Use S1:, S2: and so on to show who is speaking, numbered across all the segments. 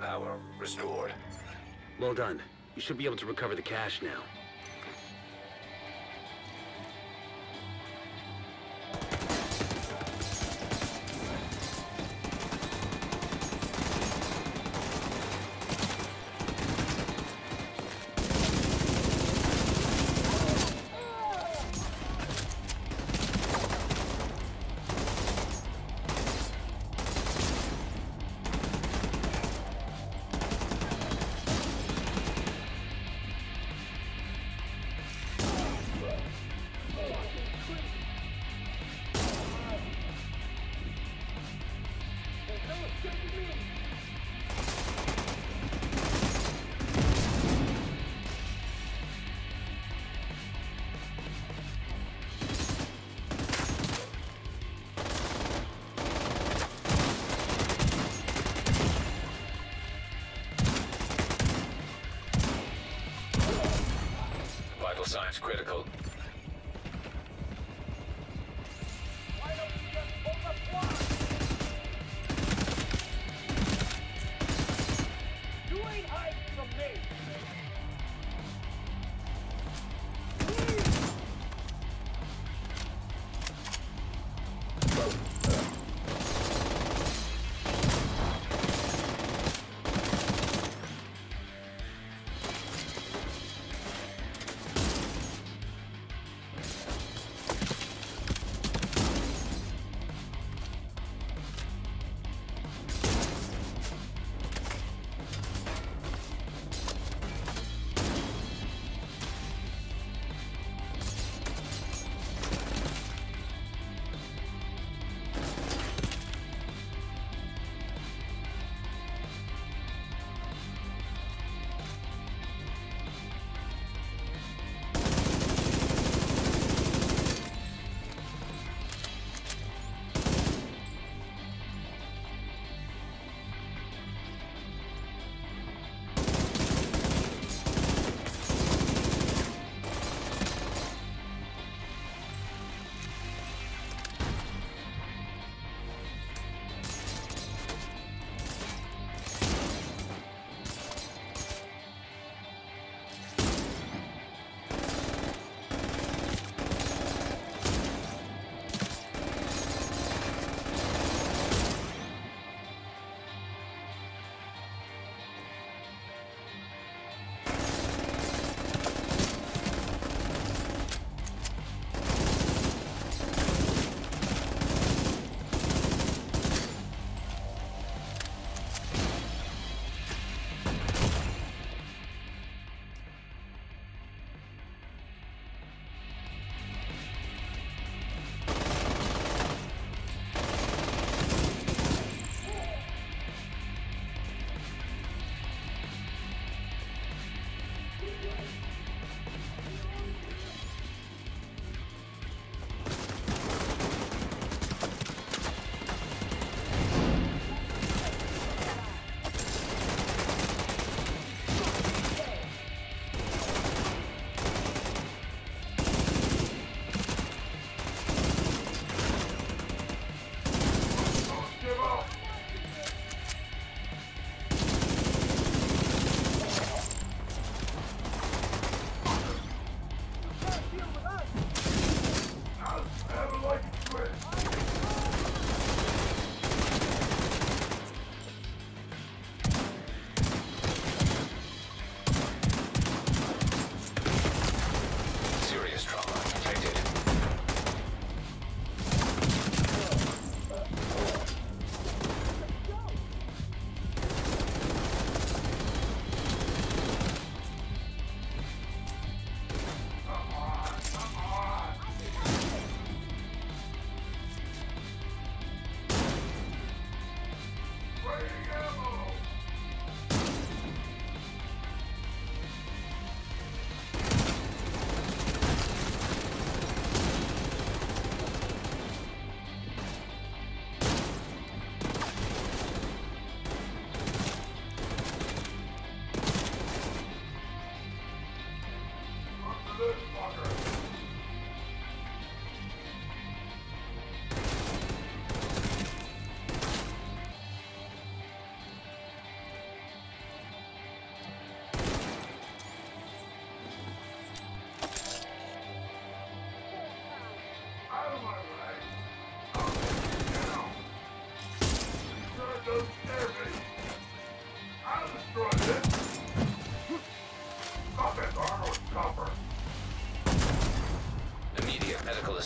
S1: power restored.
S2: Well done. You should be able to recover the cache now.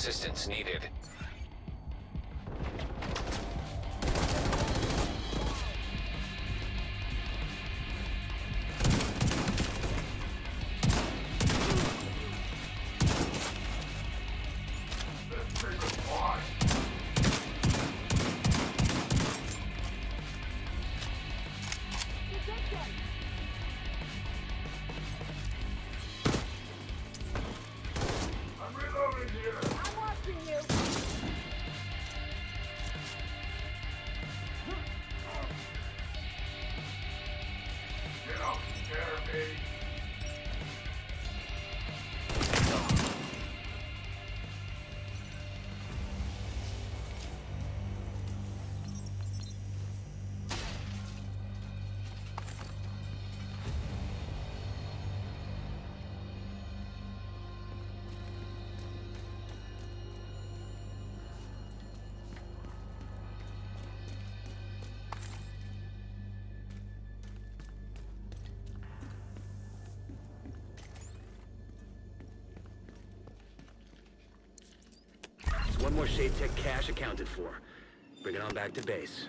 S3: assistance needed.
S2: One more SHD Tech accounted for. Bring it on back to base.